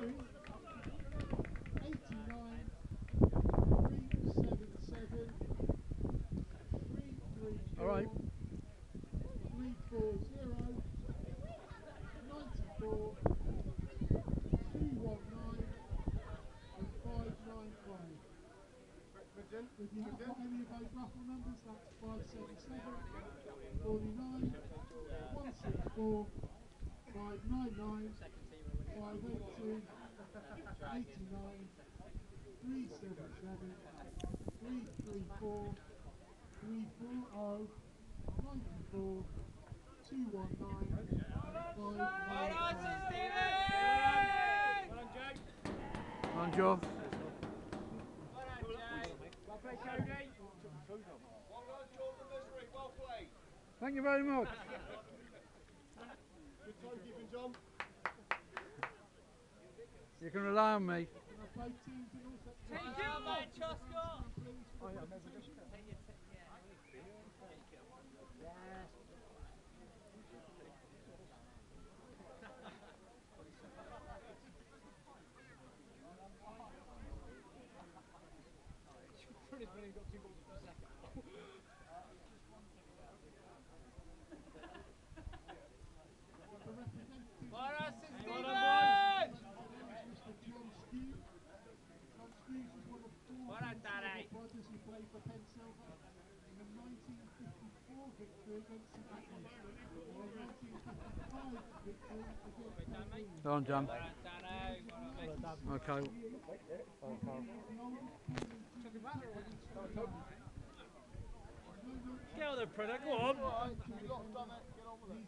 All right. Three four zero ninety four two one nine and five nine five. If you haven't got any of those raffle numbers, that's five seven seven forty nine one six four five nine nine on, Joe. Thank you very much. Good timekeeping, John. You can rely on me. Both teams in all sections. The representative Mr. John Stew. John Stews is one of four Pensilva brothers who played for Pensilva in the 1954 victory against St Agnes and the 1955 victory against Aberdeen. Go on, John. Okay. Get out there, Predator, go on. He's going to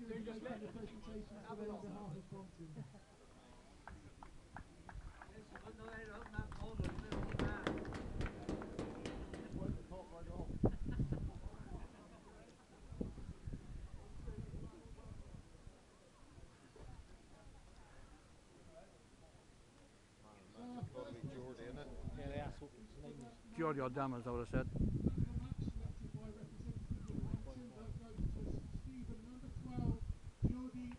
be making the presentation today on behalf of Brompton. Got to be Geordie, innit? Yeah, the asshole. His name is Geordie or Dammers, I would have said. The match selected by representative of Pensilva goes to Stephen number 12, Geordie.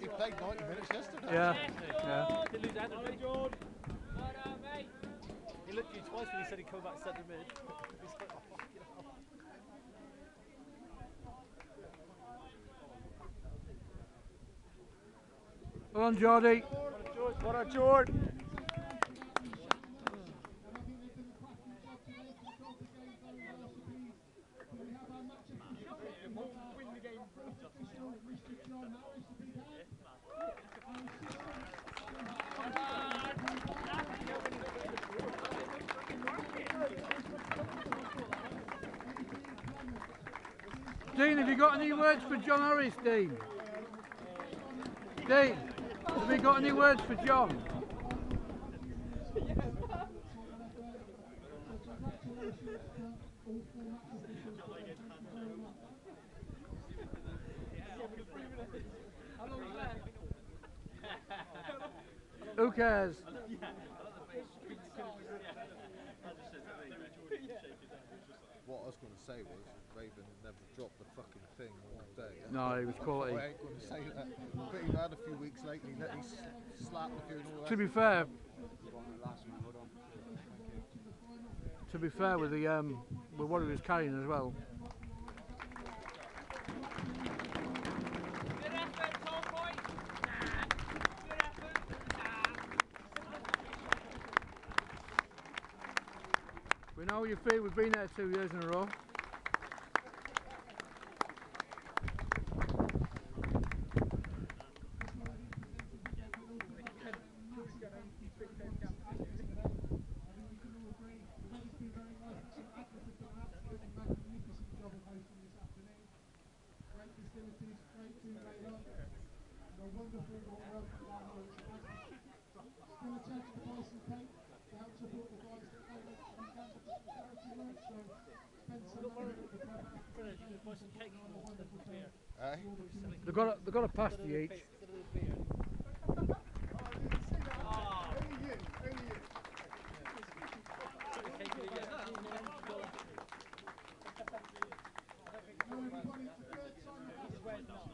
He played 90 minutes yesterday. Yeah. He looked at you twice when he said he'd come back centre mid. He's like, oh, fucking hell. Go on, Geordie. What a George! And I think they've done a cracking job today to control the game very well. So please, can we have our match official? We have our win the game official, Mr. John Harris, the big hand. Our assistant, Dean, have you got any words for John Harris, Dean? Dean, have we got any words for John? Who cares? What I was going to say was, Raven No, he was quality. I ain't going to say that. But he had a few weeks lately that he's slapped a few and all that. To be fair, to be fair with the um, with what he was carrying as well. Good effort, tall boy. Good effort. We know you feel. We've been there two years in a row. They've got a, they've got a pasty each.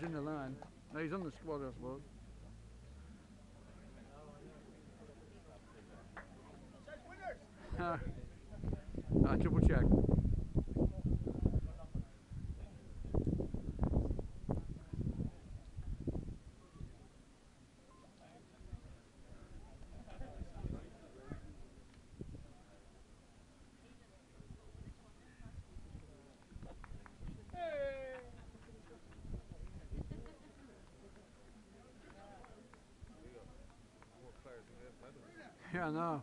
was in the line. No, he's on the squad, I suppose. Ah, triple check. Yeah, I know.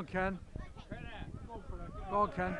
on, Ken. Go on, Ken.